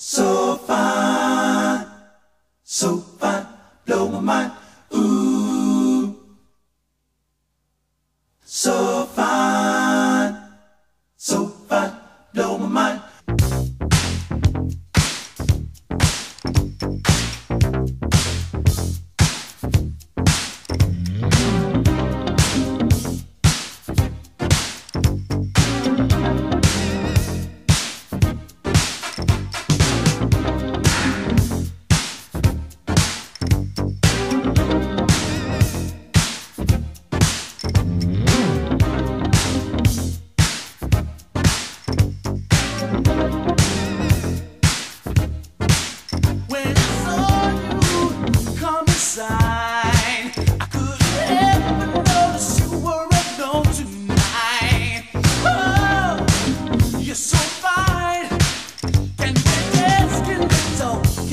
So fine, so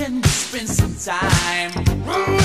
can spend some time.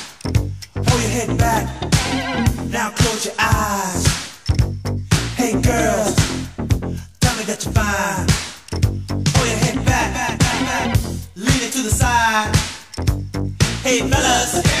head back. Now close your eyes. Hey girls, tell me that you're fine. Pull your head back, lean it to the side. Hey fellas.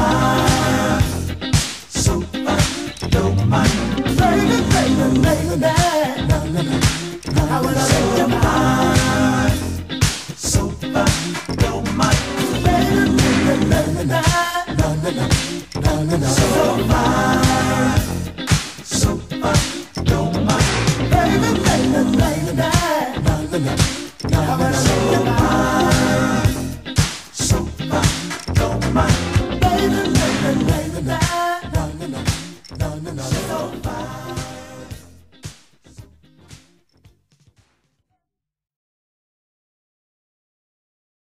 Havana, La Havana, so mine, so mine, na na na na na na.